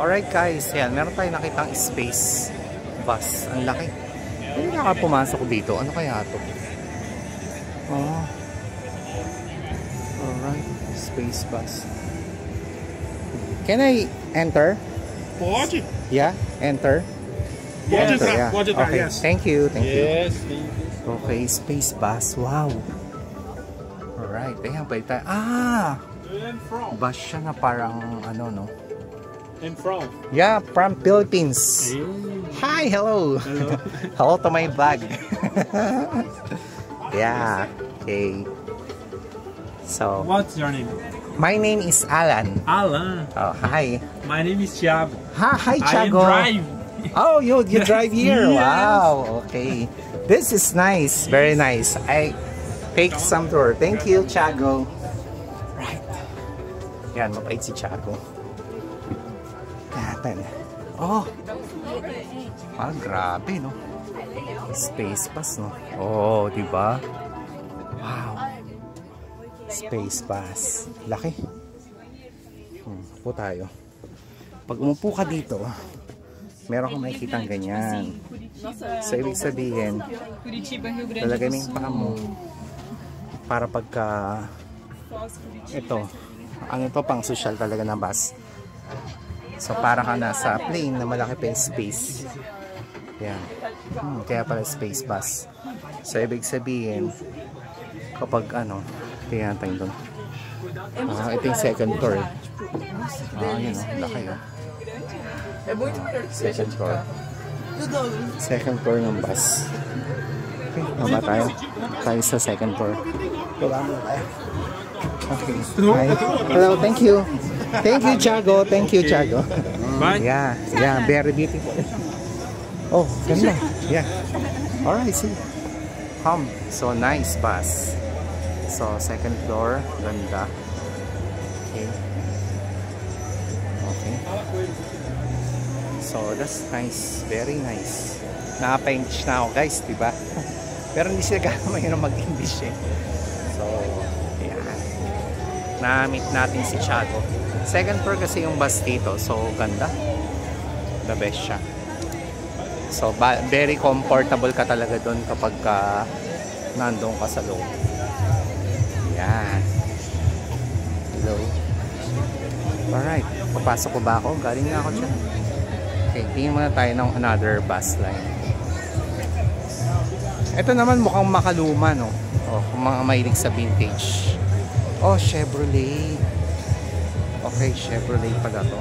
Alright guys, yan. Meron tayong nakitang space bus. Ang laki. Hindi na pumasok dito. Ano kaya ito? Oh. Alright. Space bus. Can I enter? Pode? Yeah, enter. Pode Enter, entrar, pode okay. yes. Thank you, thank you. Yes, thank you. Okay, space bus. Wow. Alright, ayan pa tayo. Ah! Bus siya na parang ano no? And from. Yeah, from Philippines. Hi, hello. Hello. hello to my bag. yeah, okay. So, What's your name? my name is Alan. Alan. Oh, hi. My name is Thiago. Ha, hi, I drive. Oh, you you drive here. Yes. Wow. Okay. This is nice. Very nice. I take some tour. Thank you, Chago. Right. Yan, mabait si Chago. Natin. Oh. Ah, grabe, no? Space bus, no? Oh, di ba? Wow. Space bus. Laki. Hmm, po tayo. Pag umupo ka dito, meron kang makikita ganyan. So, ibig sabihin, lalagay mo yung paa mo para pagka ito, ano to pang social talaga na bus. So, para ka nasa plane na malaki pa yung space. Yan. Hmm, kaya pala space bus. So, ibig sabihin, kapag ano, tingnan tayo doon. Ah, ito yung second floor. eh. Ah, yun o, laki o. Seja Second floor. Second floor ng bus. Okay, baba tayo. Tayo sa second floor. Baba muna tayo. Okay. Hi. Hello, thank you. Thank you, Chago. Thank you, Chago. Bye. Yeah, yeah, very beautiful. Oh, ganda. Yeah. Alright, see. Come. So, nice bus. So, second floor. Ganda. Okay. Okay. So, that's nice. Very nice. Nakapa-English na ako, guys, di ba? Pero hindi sila gamay na mag-English eh. So, yan. Na-meet natin si Chago. Second floor kasi yung bus dito. So, ganda. The best siya. So, very comfortable ka talaga doon kapag ka nandun ka sa loob. Yan. Hello. Alright. Papasok ko ba ako? Galing na ako dyan. Okay, tingin muna tayo ng another bus line. Ito naman mukhang makaluma, no? Oh, kung mga mahilig sa vintage. Oh, Chevrolet. Okay, Chevrolet pala to.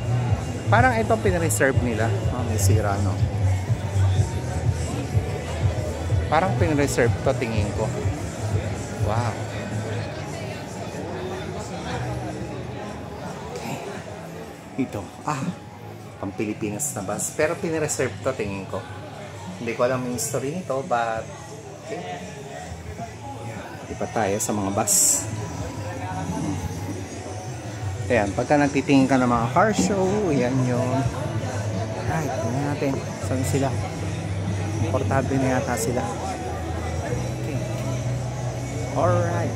Parang ito pinreserve nila. Oh, may sira, no? Parang pinreserve to, tingin ko. Wow. Okay. Ito. Ah, pang Pilipinas na bus. Pero pinreserve to, tingin ko. Hindi ko alam yung history nito, but okay. Iba tayo sa mga bus. Ayan, pagka nagtitingin ka ng mga car show, yan yun. Right, tingnan natin. Saan sila? Portable na yata sila. Okay. Alright.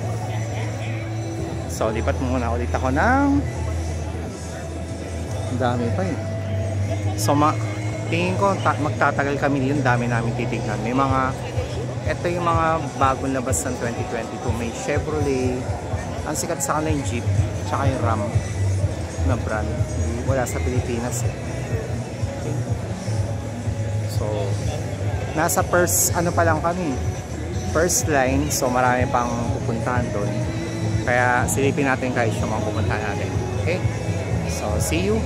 So, lipat muna ulit ako ng dami pa eh. So, ma tingin ko ta- magtatagal kami. Ang dami namin titignan. May mga ito yung mga bagong labas ng 2022. May Chevrolet. Ang sikat sa kanila yung Jeep. Tsaka yung Ram na brand. Wala sa Pilipinas eh. So, nasa first, ano pa lang kami. First line. So, marami pang pupuntahan doon. Kaya silipin natin guys yung mga pupuntahan natin. Okay? So, see you